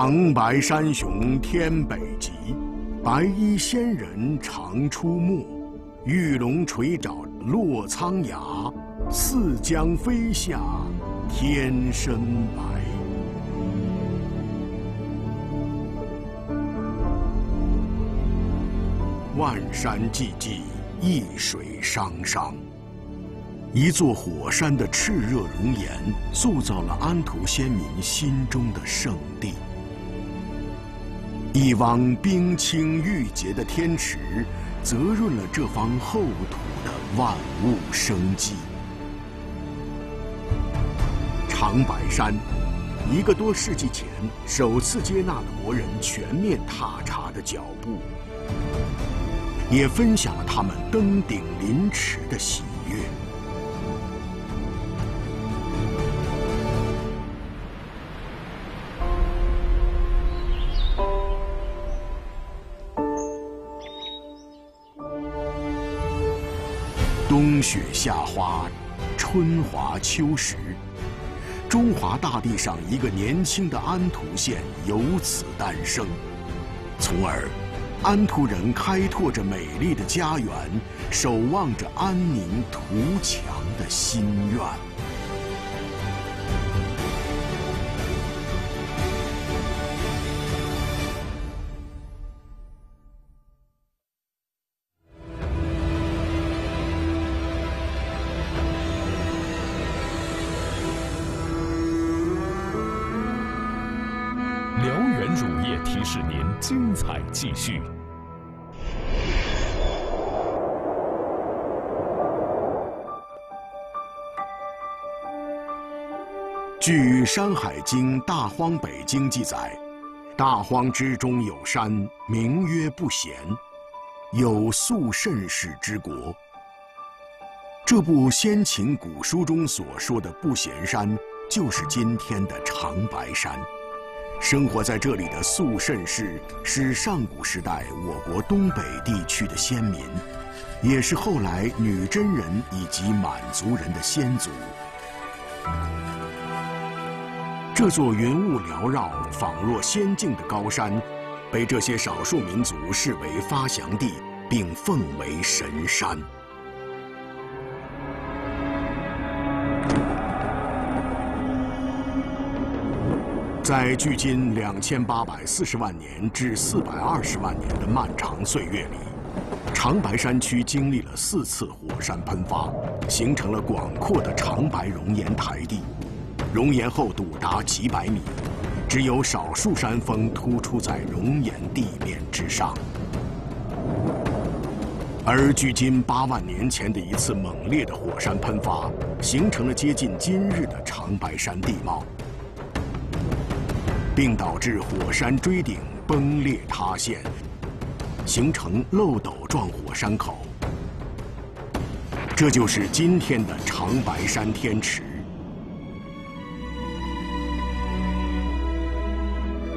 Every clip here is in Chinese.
长白山雄天北极，白衣仙人常出没。玉龙垂爪落苍崖，四江飞下天深白。万山寂寂，一水汤汤。一座火山的炽热熔岩，塑造了安图先民心中的圣地。一汪冰清玉洁的天池，泽润了这方厚土的万物生机。长白山，一个多世纪前首次接纳了国人全面踏查的脚步，也分享了他们登顶临池的喜悦。冬雪夏花，春华秋实，中华大地上一个年轻的安图县由此诞生，从而，安图人开拓着美丽的家园，守望着安宁图强的心愿。继续。据《山海经·大荒北经》记载，大荒之中有山，名曰不贤，有肃慎氏之国。这部先秦古书中所说的不贤山，就是今天的长白山。生活在这里的肃慎氏是上古时代我国东北地区的先民，也是后来女真人以及满族人的先祖。这座云雾缭绕、仿若仙境的高山，被这些少数民族视为发祥地，并奉为神山。在距今两千八百四十万年至四百二十万年的漫长岁月里，长白山区经历了四次火山喷发，形成了广阔的长白熔岩台地，熔岩厚度达几百米，只有少数山峰突出在熔岩地面之上。而距今八万年前的一次猛烈的火山喷发，形成了接近今日的长白山地貌。并导致火山锥顶崩裂塌陷，形成漏斗状火山口。这就是今天的长白山天池。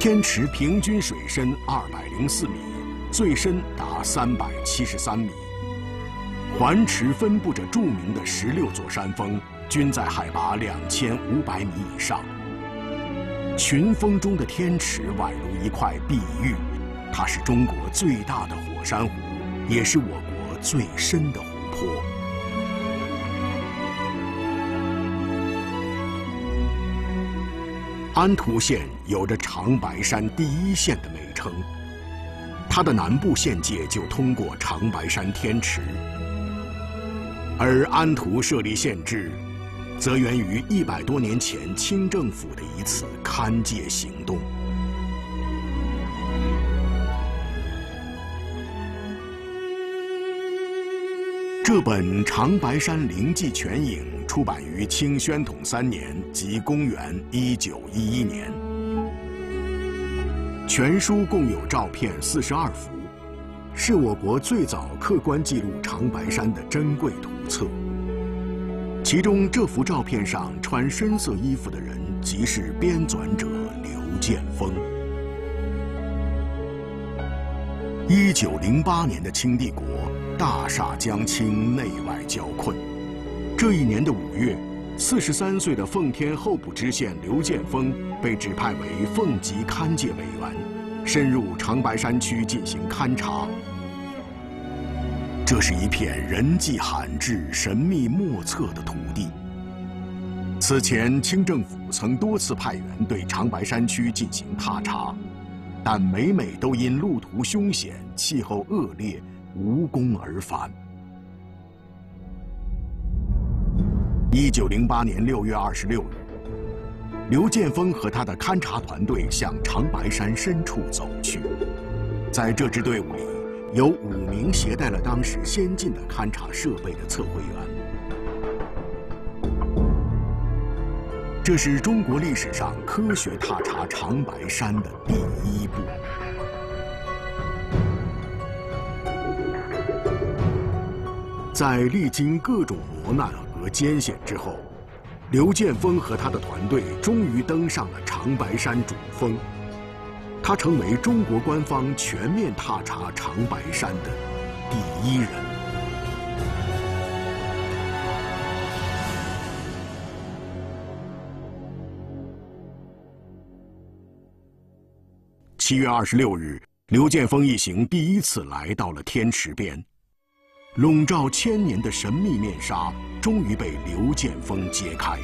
天池平均水深二百零四米，最深达三百七十三米。环池分布着著名的十六座山峰，均在海拔两千五百米以上。群峰中的天池宛如一块碧玉，它是中国最大的火山湖，也是我国最深的湖泊。安图县有着“长白山第一县”的美称，它的南部县界就通过长白山天池，而安图设立县治。则源于一百多年前清政府的一次勘界行动。这本《长白山灵迹全影》出版于清宣统三年，即公元一九一一年。全书共有照片四十二幅，是我国最早客观记录长白山的珍贵图册。其中这幅照片上穿深色衣服的人，即是编纂者刘建峰。一九零八年的清帝国大厦将倾，内外交困。这一年的五月，四十三岁的奉天候补知县刘建峰被指派为奉级勘界委员，深入长白山区进行勘察。这是一片人迹罕至、神秘莫测的土地。此前，清政府曾多次派员对长白山区进行踏查，但每每都因路途凶险、气候恶劣，无功而返。一九零八年六月二十六日，刘建峰和他的勘察团队向长白山深处走去，在这支队伍里。有五名携带了当时先进的勘察设备的测绘员，这是中国历史上科学踏查长白山的第一步。在历经各种磨难和艰险之后，刘建峰和他的团队终于登上了长白山主峰。他成为中国官方全面踏查长白山的第一人。七月二十六日，刘建峰一行第一次来到了天池边，笼罩千年的神秘面纱终于被刘建峰揭开，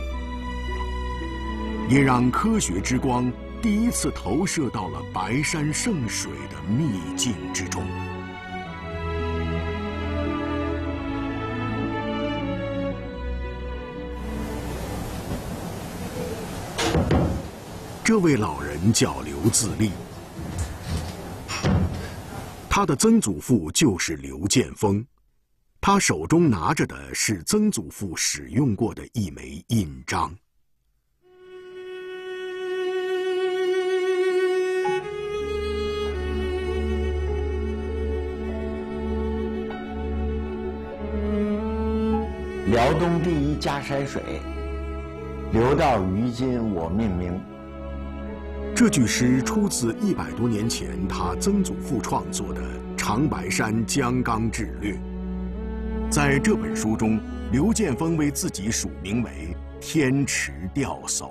也让科学之光。第一次投射到了白山圣水的秘境之中。这位老人叫刘自立，他的曾祖父就是刘建峰，他手中拿着的是曾祖父使用过的一枚印章。辽东第一加筛水，流到于今我命名。这句诗出自一百多年前他曾祖父创作的《长白山江冈志略》。在这本书中，刘建峰为自己署名为“天池钓叟”。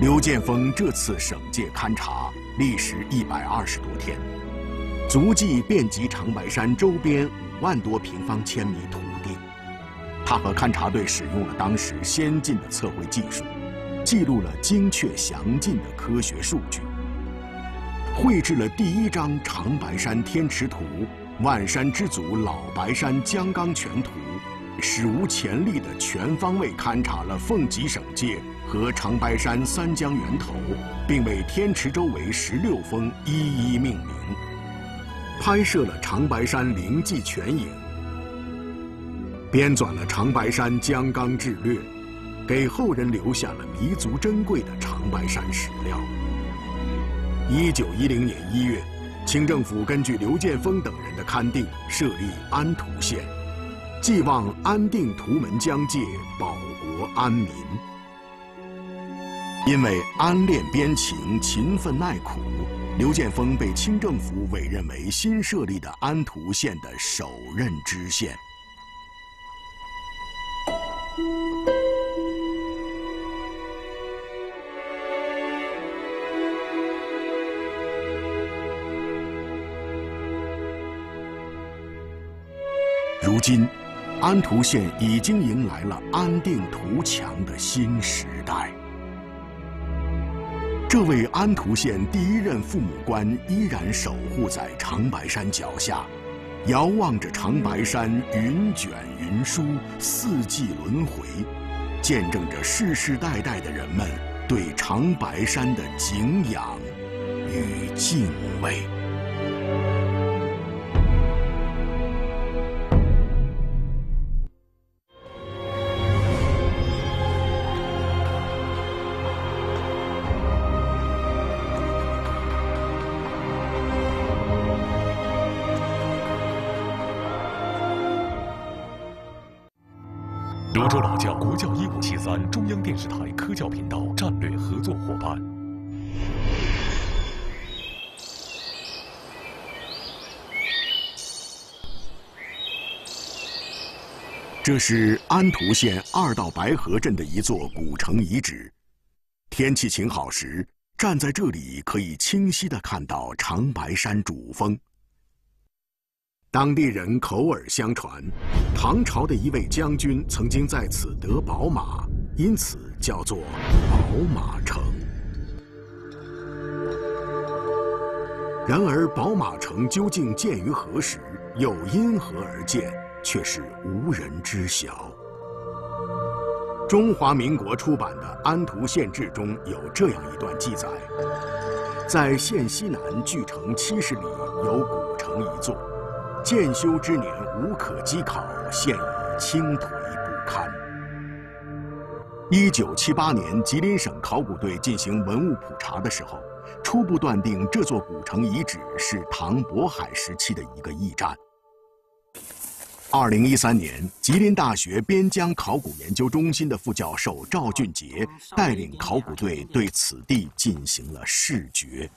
刘建峰这次省界勘察历时一百二十多天。足迹遍及长白山周边五万多平方千米土地，他和勘察队使用了当时先进的测绘技术，记录了精确详尽的科学数据，绘制了第一张长白山天池图、万山之祖老白山江冈全图，史无前例的全方位勘察了凤吉省界和长白山三江源头，并为天池周围十六峰一一命名。拍摄了长白山灵迹全影，编纂了长白山江冈志略，给后人留下了弥足珍贵的长白山史料。一九一零年一月，清政府根据刘建峰等人的勘定，设立安图县，寄望安定图门疆界，保国安民。因为安练边情，勤奋耐苦。刘建峰被清政府委任为新设立的安图县的首任知县。如今，安图县已经迎来了安定图强的新时代。这位安图县第一任父母官依然守护在长白山脚下，遥望着长白山云卷云舒，四季轮回，见证着世世代代的人们对长白山的敬仰与敬畏。泸州老窖国教一五七三中央电视台科教频道战略合作伙伴。这是安图县二道白河镇的一座古城遗址。天气晴好时，站在这里可以清晰地看到长白山主峰。当地人口耳相传，唐朝的一位将军曾经在此得宝马，因此叫做宝马城。然而，宝马城究竟建于何时，又因何而建，却是无人知晓。中华民国出版的《安图县志》中有这样一段记载：在县西南距城七十里，有古城一座，建修之年无可稽考，现已倾颓不堪。一九七八年，吉林省考古队进行文物普查的时候，初步断定这座古城遗址是唐渤海时期的一个驿站。二零一三年，吉林大学边疆考古研究中心的副教授赵俊杰带领考古队对此地进行了视掘。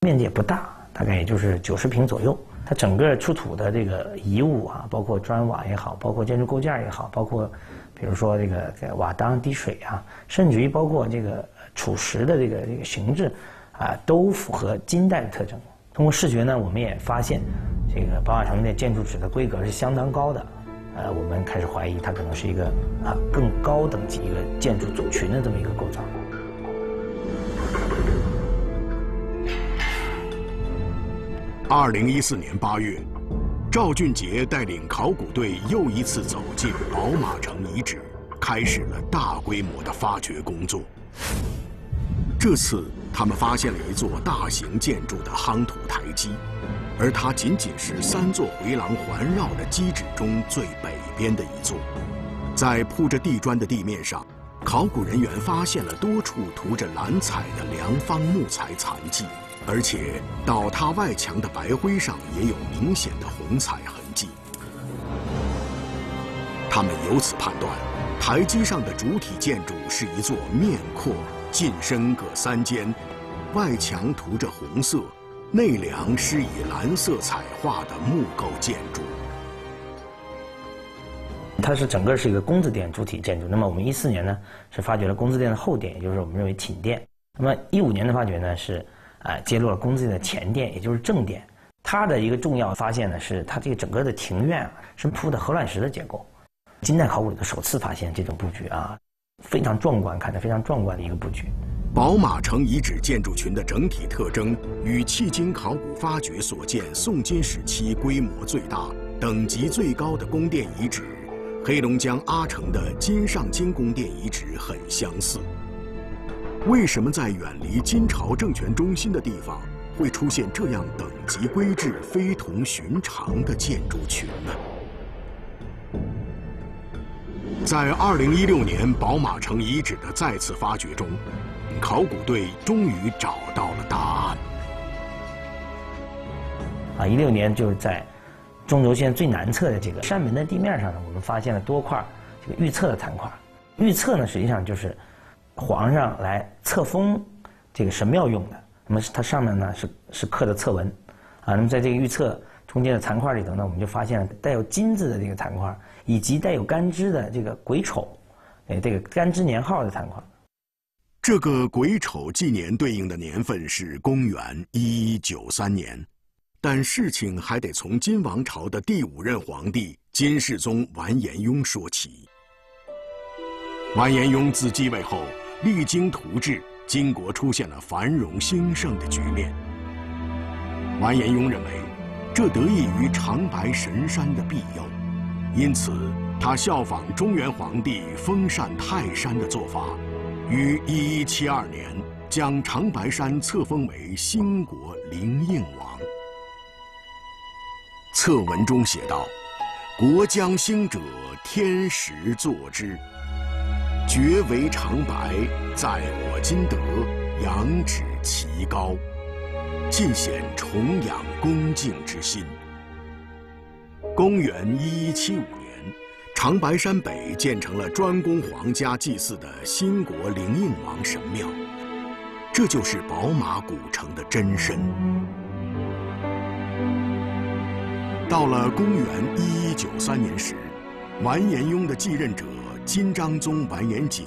面积也不大，大概也就是九十平左右。它整个出土的这个遗物啊，包括砖瓦也好，包括建筑构件也好，包括比如说这个瓦当滴水啊，甚至于包括这个储石的这个这个形制啊，都符合金代的特征。通过视觉呢，我们也发现。这个宝马城的建筑质的规格是相当高的，呃，我们开始怀疑它可能是一个啊更高等级一个建筑组群的这么一个构造。二零一四年八月，赵俊杰带领考古队又一次走进宝马城遗址，开始了大规模的发掘工作。这次，他们发现了一座大型建筑的夯土台基。而它仅仅是三座回廊环绕的基址中最北边的一座，在铺着地砖的地面上，考古人员发现了多处涂着蓝彩的梁方木材残迹，而且倒塌外墙的白灰上也有明显的红彩痕迹。他们由此判断，台基上的主体建筑是一座面阔、进深各三间，外墙涂着红色。内梁是以蓝色彩画的木构建筑，它是整个是一个工字殿主体建筑。那么我们一四年呢是发掘了工字殿的后殿，也就是我们认为寝殿。那么一五年的发掘呢是啊揭露了宫殿的前殿，也就是正殿。它的一个重要发现呢是它这个整个的庭院啊是铺的鹅卵石的结构。金代考古里头首次发现这种布局啊，非常壮观，看着非常壮观的一个布局。宝马城遗址建筑群的整体特征与迄今考古发掘所见宋金时期规模最大、等级最高的宫殿遗址——黑龙江阿城的金上京宫殿遗址很相似。为什么在远离金朝政权中心的地方会出现这样等级规制非同寻常的建筑群呢？在2016年宝马城遗址的再次发掘中。考古队终于找到了答案。啊，一六年就是在中轴线最南侧的这个山门的地面上呢，我们发现了多块这个预测的残块。预测呢，实际上就是皇上来册封这个神庙用的。那么它上面呢是是刻的册文，啊，那么在这个预测中间的残块里头呢，我们就发现了带有金字的这个残块，以及带有干支的这个癸丑，哎，这个干支年号的残块。这个癸丑纪年对应的年份是公元一一九三年，但事情还得从金王朝的第五任皇帝金世宗完颜雍说起。完颜雍自继位后，励精图治，金国出现了繁荣兴盛的局面。完颜雍认为，这得益于长白神山的庇佑，因此他效仿中原皇帝封禅泰山的做法。于一一七二年，将长白山册封为兴国灵应王。册文中写道：“国将兴者，天时作之。绝为长白，在我今德，仰止其高，尽显崇仰恭敬之心。”公元一一七五年。长白山北建成了专供皇家祭祀的兴国灵应王神庙，这就是宝马古城的真身。到了公元一一九三年时，完颜雍的继任者金章宗完颜景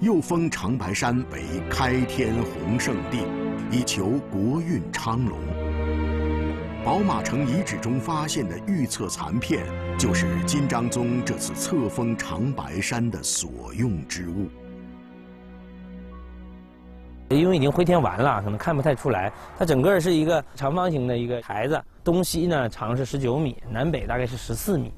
又封长白山为开天弘圣地，以求国运昌隆。宝马城遗址中发现的玉册残片，就是金章宗这次册封长白山的所用之物。因为已经回填完了，可能看不太出来。它整个是一个长方形的一个台子，东西呢长是十九米，南北大概是十四米。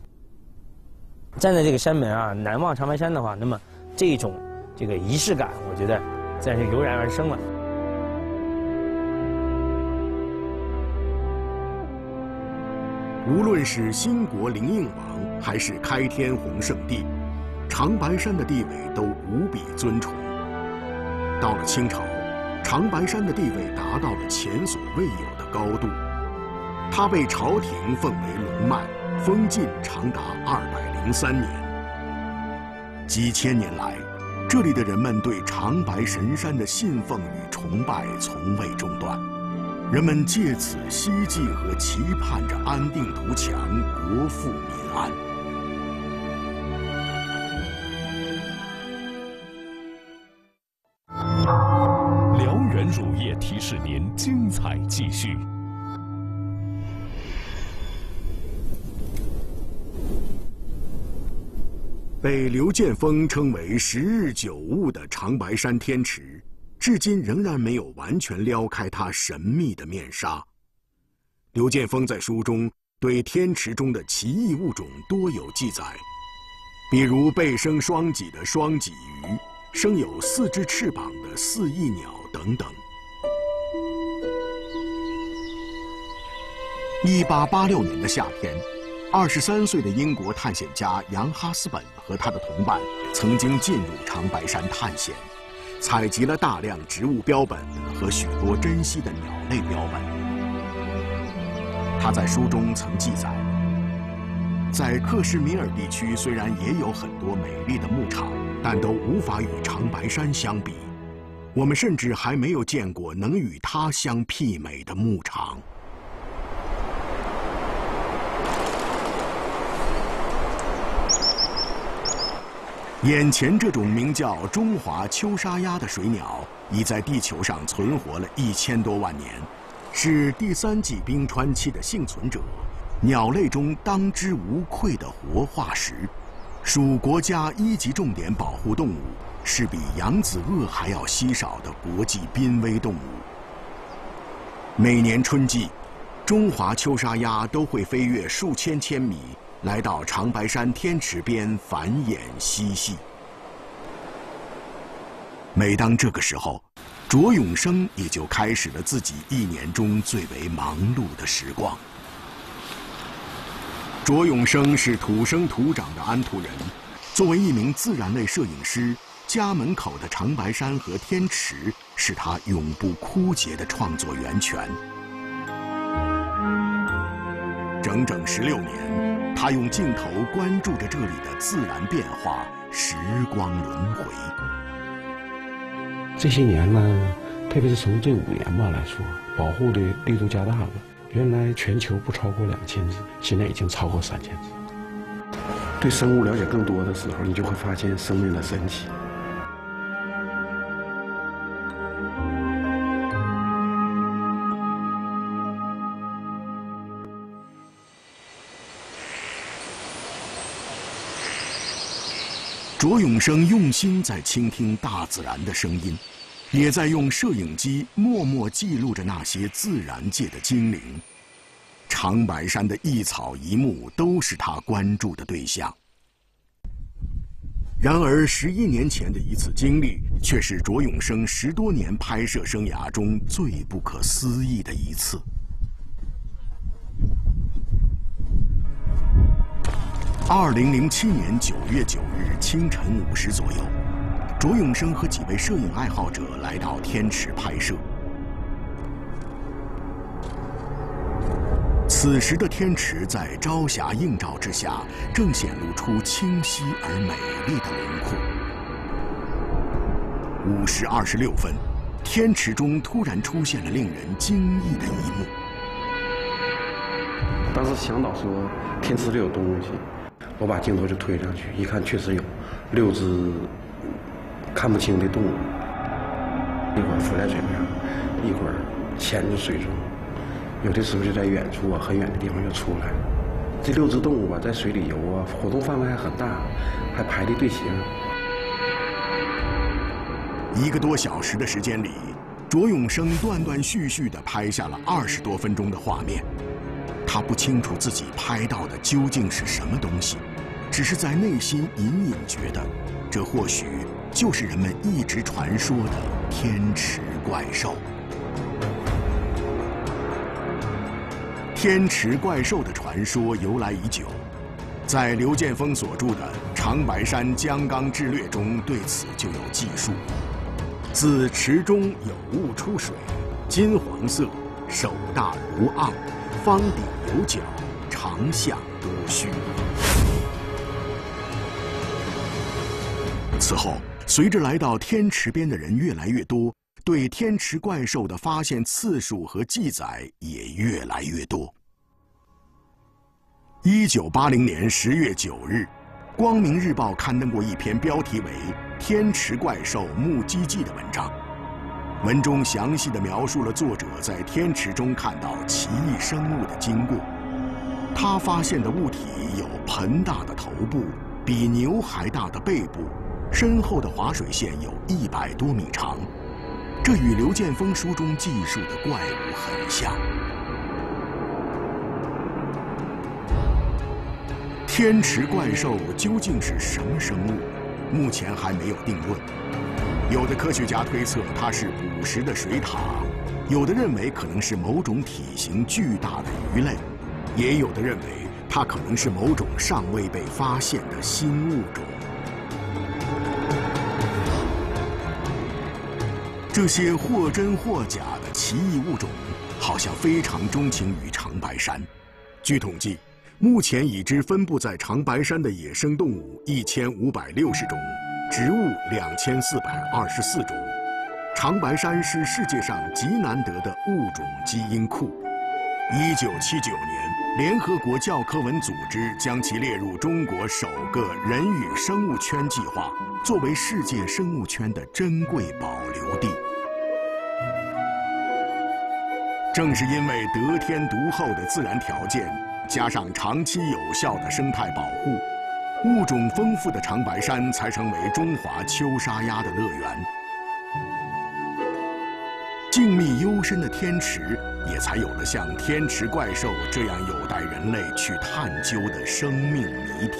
站在这个山门啊，南望长白山的话，那么这种这个仪式感，我觉得自然就油然而生了。无论是新国灵应王，还是开天弘圣帝，长白山的地位都无比尊崇。到了清朝。长白山的地位达到了前所未有的高度，它被朝廷奉为龙脉，封禁长达二百零三年。几千年来，这里的人们对长白神山的信奉与崇拜从未中断，人们借此希冀和期盼着安定图强，国富民安。被刘建峰称为“十日九雾”的长白山天池，至今仍然没有完全撩开它神秘的面纱。刘建峰在书中对天池中的奇异物种多有记载，比如背生双脊的双脊鱼，生有四只翅膀的四翼鸟等等。一八八六年的夏天，二十三岁的英国探险家杨哈斯本和他的同伴曾经进入长白山探险，采集了大量植物标本和许多珍稀的鸟类标本。他在书中曾记载，在克什米尔地区虽然也有很多美丽的牧场，但都无法与长白山相比。我们甚至还没有见过能与它相媲美的牧场。眼前这种名叫中华秋沙鸭的水鸟，已在地球上存活了一千多万年，是第三纪冰川期的幸存者，鸟类中当之无愧的活化石，属国家一级重点保护动物，是比扬子鳄还要稀少的国际濒危动物。每年春季，中华秋沙鸭都会飞越数千千米。来到长白山天池边繁衍嬉戏。每当这个时候，卓永生也就开始了自己一年中最为忙碌的时光。卓永生是土生土长的安图人，作为一名自然类摄影师，家门口的长白山和天池是他永不枯竭的创作源泉。整整十六年。他用镜头关注着这里的自然变化、时光轮回。这些年呢，特别是从这五年吧来说，保护的力度加大了。原来全球不超过两千只，现在已经超过三千只。对生物了解更多的时候，你就会发现生命的神奇。卓永生用心在倾听大自然的声音，也在用摄影机默默记录着那些自然界的精灵。长白山的一草一木都是他关注的对象。然而，十一年前的一次经历，却是卓永生十多年拍摄生涯中最不可思议的一次。二零零七年九月九日清晨五时左右，卓永生和几位摄影爱好者来到天池拍摄。此时的天池在朝霞映照之下，正显露出清晰而美丽的轮廓。五时二十六分，天池中突然出现了令人惊异的一幕。当时向导说天池里有东西，我把镜头就推上去，一看确实有六只看不清的动物，一会儿浮在水面，一会儿潜入水中，有的时候就在远处啊很远的地方又出来。这六只动物吧在水里游啊，活动范围还很大，还排列队形。一个多小时的时间里，卓永生断断续续地拍下了二十多分钟的画面。他不清楚自己拍到的究竟是什么东西，只是在内心隐隐觉得，这或许就是人们一直传说的天池怪兽。天池怪兽的传说由来已久，在刘建峰所著的《长白山江冈志略》中对此就有记述：自池中有物出水，金黄色，手大如盎。方底有角，长项多须。此后，随着来到天池边的人越来越多，对天池怪兽的发现次数和记载也越来越多。一九八零年十月九日，《光明日报》刊登过一篇标题为《天池怪兽目击记》的文章。文中详细的描述了作者在天池中看到奇异生物的经过。他发现的物体有盆大的头部，比牛还大的背部，身后的滑水线有一百多米长。这与刘建峰书中记述的怪物很像。天池怪兽究竟是什么生物？目前还没有定论。有的科学家推测它是捕食的水獭，有的认为可能是某种体型巨大的鱼类，也有的认为它可能是某种尚未被发现的新物种。这些或真或假的奇异物种，好像非常钟情于长白山。据统计，目前已知分布在长白山的野生动物一千五百六十种。植物两千四百二十四种，长白山是世界上极难得的物种基因库。一九七九年，联合国教科文组织将其列入中国首个人与生物圈计划，作为世界生物圈的珍贵保留地。正是因为得天独厚的自然条件，加上长期有效的生态保护。物种丰富的长白山才成为中华秋沙鸭的乐园，静谧幽深的天池也才有了像天池怪兽这样有待人类去探究的生命谜题。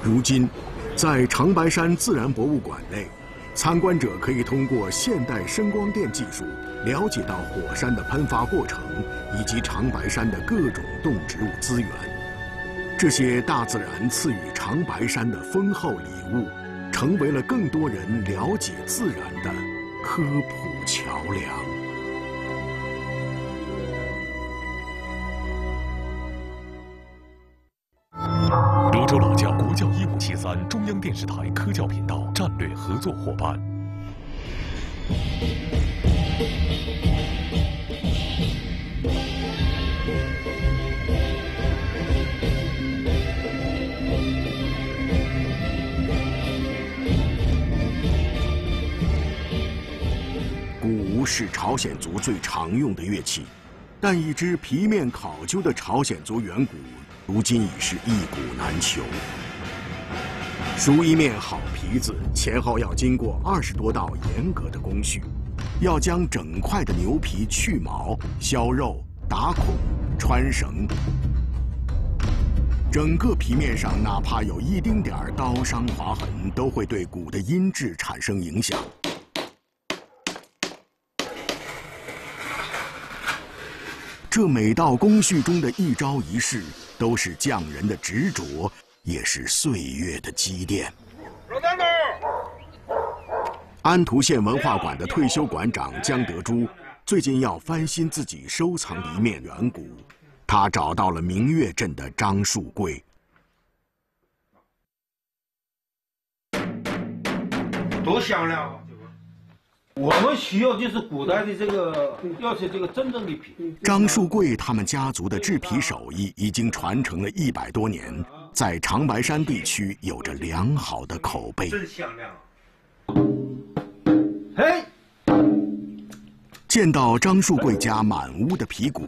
如今，在长白山自然博物馆内，参观者可以通过现代声光电技术了解到火山的喷发过程以及长白山的各种动植物资源。这些大自然赐予长白山的丰厚礼物，成为了更多人了解自然的科普桥梁。三，中央电视台科教频道战略合作伙伴。是朝鲜族最常用的乐器，但一只皮面考究的朝鲜族圆鼓，如今已是一鼓难求。熟一面好皮子，前后要经过二十多道严格的工序，要将整块的牛皮去毛、削肉、打孔、穿绳，整个皮面上哪怕有一丁点儿刀伤划痕，都会对鼓的音质产生影响。这每道工序中的一招一式，都是匠人的执着，也是岁月的积淀。安图县文化馆的退休馆长江德珠，最近要翻新自己收藏的一面远古，他找到了明月镇的张树贵。多响亮啊！我们需要就是古代的这个，要是这个真正的皮。张树贵他们家族的制皮手艺已经传承了一百多年，在长白山地区有着良好的口碑。真响亮！嘿，见到张树贵家满屋的皮鼓，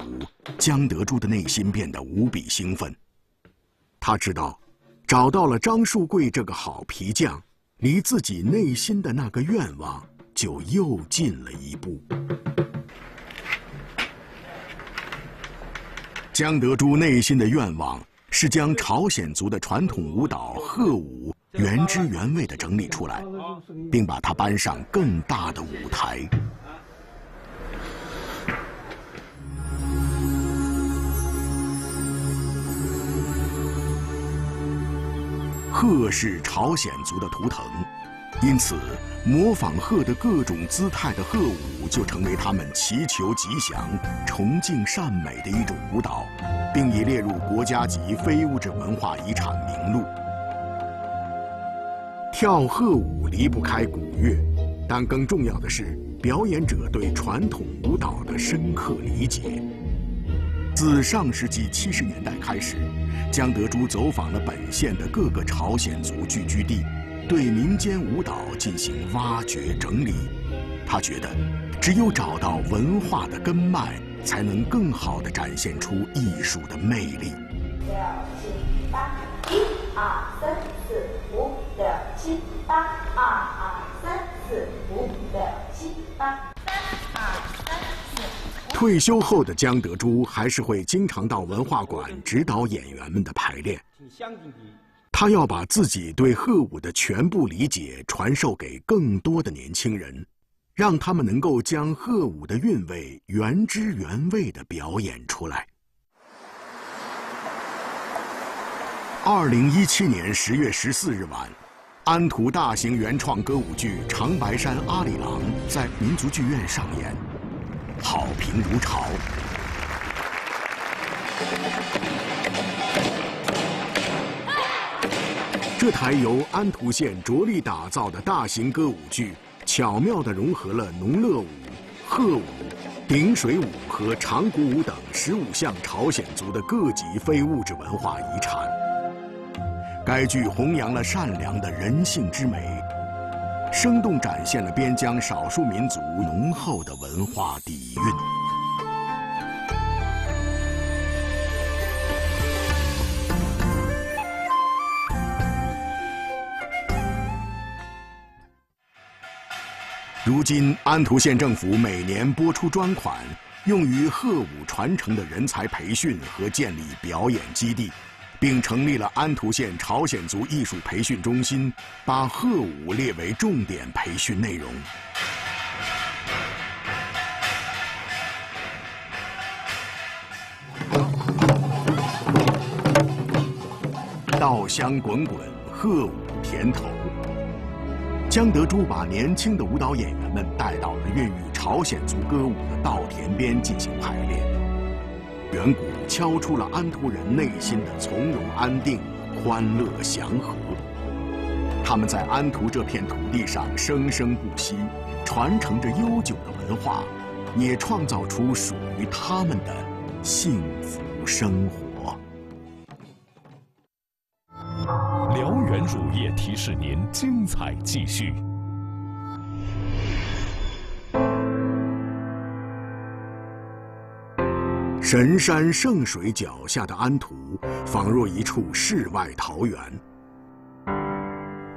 江德珠的内心变得无比兴奋。他知道，找到了张树贵这个好皮匠，离自己内心的那个愿望。就又近了一步。江德珠内心的愿望是将朝鲜族的传统舞蹈鹤舞原汁原味的整理出来，并把它搬上更大的舞台。鹤是朝鲜族的图腾。因此，模仿鹤的各种姿态的鹤舞就成为他们祈求吉祥、崇敬善美的一种舞蹈，并已列入国家级非物质文化遗产名录。跳鹤舞离不开鼓乐，但更重要的是表演者对传统舞蹈的深刻理解。自上世纪七十年代开始，江德珠走访了本县的各个朝鲜族聚居地。对民间舞蹈进行挖掘整理，他觉得，只有找到文化的根脉，才能更好地展现出艺术的魅力。六七八，一二三四五六七八，二二三四五六七八，三二三四。退休后的江德珠还是会经常到文化馆指导演员们的排练。他要把自己对鹤舞的全部理解传授给更多的年轻人，让他们能够将贺舞的韵味原汁原味地表演出来。二零一七年十月十四日晚，安图大型原创歌舞剧《长白山阿里郎》在民族剧院上演，好评如潮。这台由安图县着力打造的大型歌舞剧，巧妙地融合了农乐舞、鹤舞、顶水舞和长鼓舞等十五项朝鲜族的各级非物质文化遗产。该剧弘扬了善良的人性之美，生动展现了边疆少数民族浓厚的文化底蕴。如今，安图县政府每年拨出专款，用于鹤舞传承的人才培训和建立表演基地，并成立了安图县朝鲜族艺术培训中心，把鹤舞列为重点培训内容。稻香滚滚，鹤舞甜头。江德珠把年轻的舞蹈演员们带到了孕育朝鲜族歌舞的稻田边进行排练，圆鼓敲出了安图人内心的从容安定、欢乐祥和。他们在安图这片土地上生生不息，传承着悠久的文化，也创造出属于他们的幸福生活。乳业提示您：精彩继续。神山圣水脚下的安图，仿若一处世外桃源。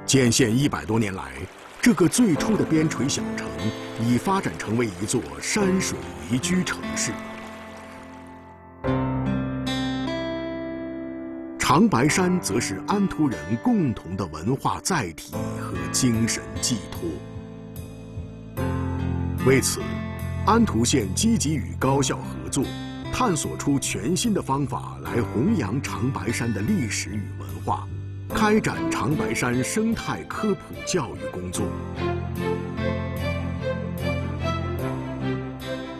建县一百多年来，这个最初的边陲小城，已发展成为一座山水宜居城市。长白山则是安图人共同的文化载体和精神寄托。为此，安图县积极与高校合作，探索出全新的方法来弘扬长白山的历史与文化，开展长白山生态科普教育工作。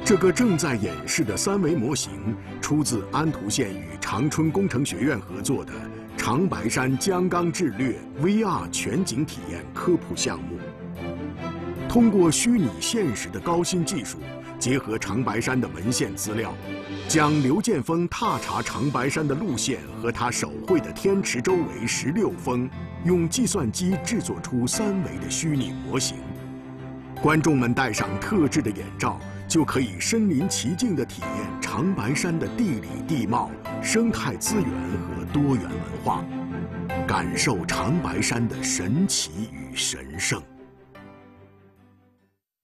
这个正在演示的三维模型，出自安图县与长春工程学院合作的长白山江冈智略 VR 全景体验科普项目。通过虚拟现实的高新技术，结合长白山的文献资料，将刘建峰踏查长白山的路线和他手绘的天池周围十六峰，用计算机制作出三维的虚拟模型。观众们戴上特制的眼罩，就可以身临其境地体验长白山的地理地貌、生态资源和多元文化，感受长白山的神奇与神圣。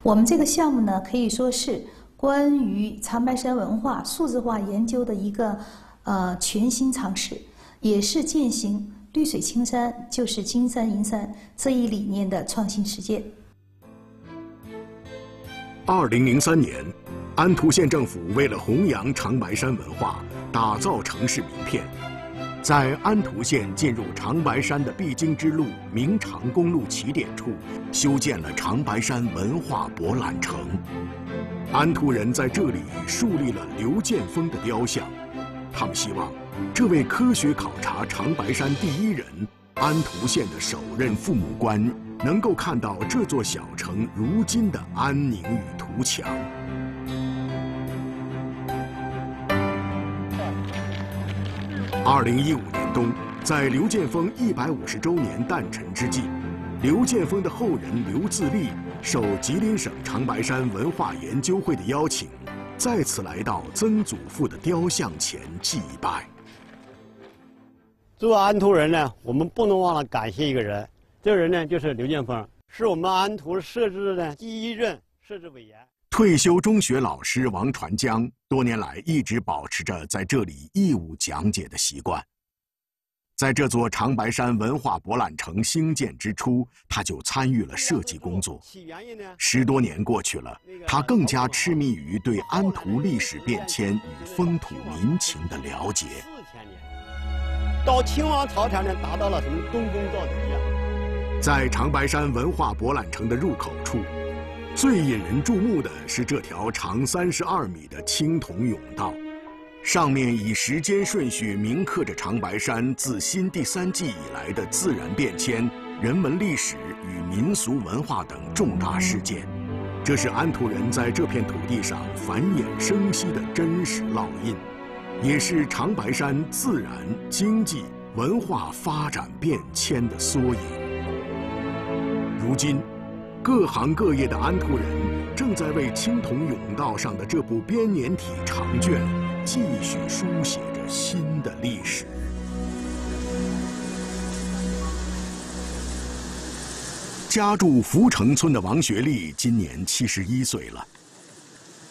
我们这个项目呢，可以说是关于长白山文化数字化研究的一个呃全新尝试，也是践行“绿水青山就是金山银山”这一理念的创新实践。二零零三年，安图县政府为了弘扬长白山文化，打造城市名片。在安图县进入长白山的必经之路明长公路起点处，修建了长白山文化博览城。安图人在这里树立了刘建峰的雕像，他们希望这位科学考察长白山第一人，安图县的首任父母官，能够看到这座小城如今的安宁与图强。二零一五年冬，在刘建峰一百五十周年诞辰之际，刘建峰的后人刘自立受吉林省长白山文化研究会的邀请，再次来到曾祖父的雕像前祭拜。作为安图人呢，我们不能忘了感谢一个人，这个人呢就是刘建峰，是我们安图设置的第一任设置委员。退休中学老师王传江多年来一直保持着在这里义务讲解的习惯。在这座长白山文化博览城兴建之初，他就参与了设计工作。十多年过去了，他更加痴迷于对安图历史变迁与风土民情的了解。到秦王朝前呢，达到了什么东宫造极呀？在长白山文化博览城的入口处。最引人注目的是这条长三十二米的青铜甬道，上面以时间顺序铭刻着长白山自新第三纪以来的自然变迁、人文历史与民俗文化等重大事件。这是安图人在这片土地上繁衍生息的真实烙印，也是长白山自然、经济、文化发展变迁的缩影。如今。各行各业的安图人正在为青铜甬道上的这部编年体长卷继续书写着新的历史。家住福城村的王学利今年七十一岁了。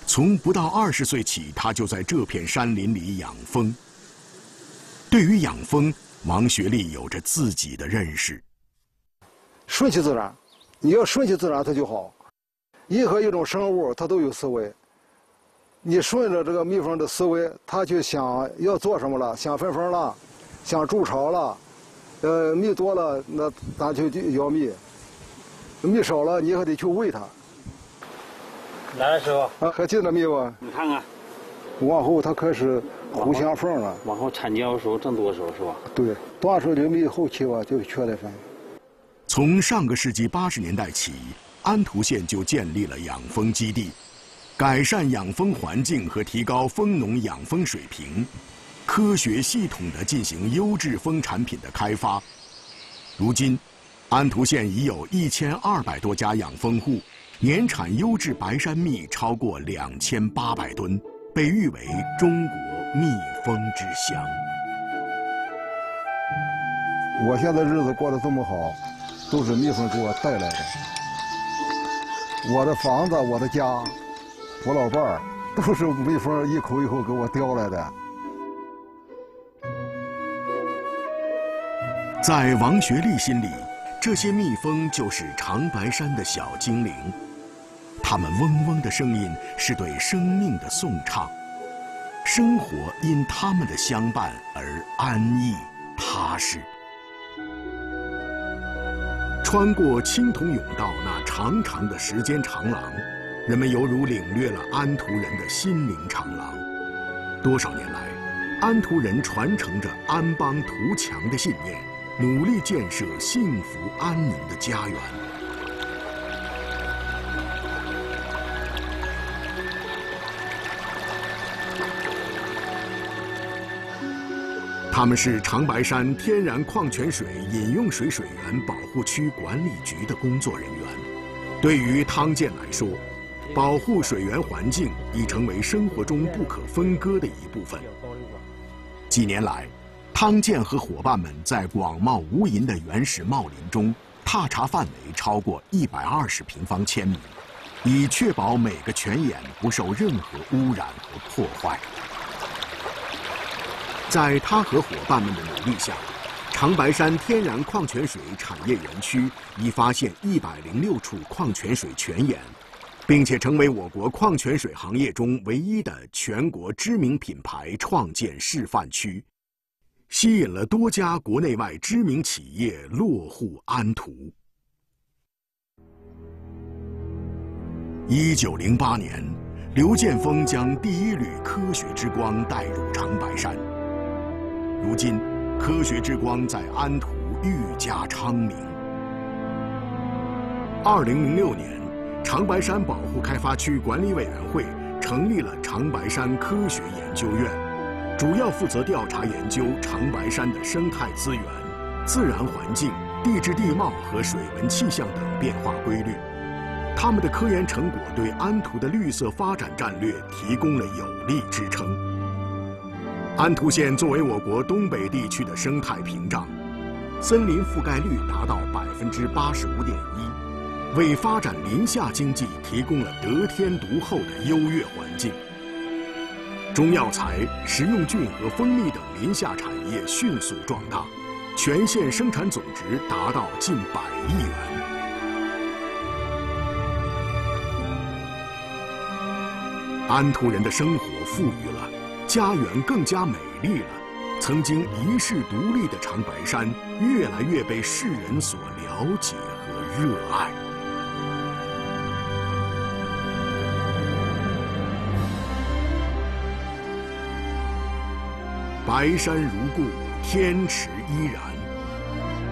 从不到二十岁起，他就在这片山林里养蜂。对于养蜂，王学利有着自己的认识：顺其自然。你要顺其自然，它就好。任何一种生物，它都有思维。你顺着这个蜜蜂的思维，它就想要做什么了，想分蜂了，想筑巢了。呃，蜜多了，那咱就要蜜；蜜少了，你还得去喂它。来了，师傅。啊，还记得那蜜不？你看看，往后它开始互相缝了。往后产胶时候正多时候是吧？对，多数的蜜后期吧，就是缺的分。从上个世纪八十年代起，安图县就建立了养蜂基地，改善养蜂环境和提高蜂农养蜂水平，科学系统地进行优质蜂产品的开发。如今，安图县已有一千二百多家养蜂户，年产优质白山蜜超过两千八百吨，被誉为中国蜜蜂之乡。我现在日子过得这么好。都是蜜蜂给我带来的，我的房子、我的家、我老伴儿，都是蜜蜂一口一口给我叼来的。在王学利心里，这些蜜蜂就是长白山的小精灵，它们嗡嗡的声音是对生命的颂唱，生活因它们的相伴而安逸踏实。穿过青铜甬道那长长的时间长廊，人们犹如领略了安图人的心灵长廊。多少年来，安图人传承着安邦图强的信念，努力建设幸福安宁的家园。他们是长白山天然矿泉水饮用水水源保护区管理局的工作人员。对于汤健来说，保护水源环境已成为生活中不可分割的一部分。几年来，汤健和伙伴们在广袤无垠的原始茂林中踏查范围超过一百二十平方千米，以确保每个泉眼不受任何污染和破坏。在他和伙伴们的努力下，长白山天然矿泉水产业园区已发现一百零六处矿泉水泉眼，并且成为我国矿泉水行业中唯一的全国知名品牌创建示范区，吸引了多家国内外知名企业落户安图。一九零八年，刘建峰将第一缕科学之光带入长白山。如今，科学之光在安图愈加昌明。二零零六年，长白山保护开发区管理委员会成立了长白山科学研究院，主要负责调查研究长白山的生态资源、自然环境、地质地貌和水文气象等变化规律。他们的科研成果对安图的绿色发展战略提供了有力支撑。安图县作为我国东北地区的生态屏障，森林覆盖率达到百分之八十五点一，为发展林下经济提供了得天独厚的优越环境。中药材、食用菌和蜂蜜等林下产业迅速壮大，全县生产总值达到近百亿元。安图人的生活富裕。家园更加美丽了，曾经遗世独立的长白山，越来越被世人所了解和热爱。白山如故，天池依然。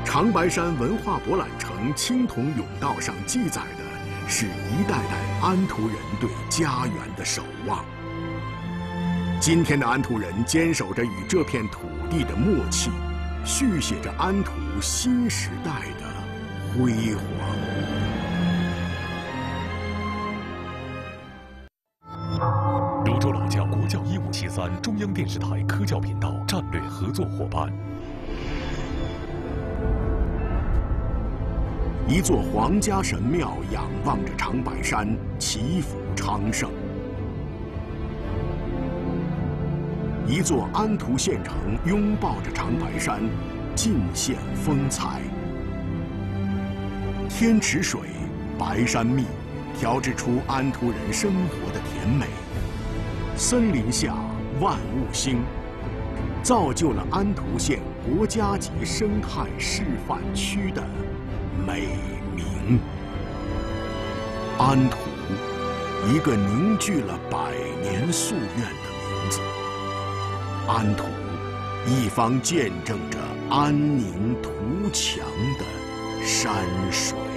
长白山文化博览城青铜甬道上记载的，是一代代安图人对家园的守望。今天的安图人坚守着与这片土地的默契，续写着安图新时代的辉煌。泸州老窖国窖一五七三中央电视台科教频道战略合作伙伴。一座皇家神庙仰望着长白山，祈福昌盛。一座安图县城拥抱着长白山，尽现风采。天池水，白山蜜，调制出安图人生活的甜美。森林下，万物兴，造就了安图县国家级生态示范区的美名。安图，一个凝聚了百年夙愿的名字。安图，一方见证着安宁图强的山水。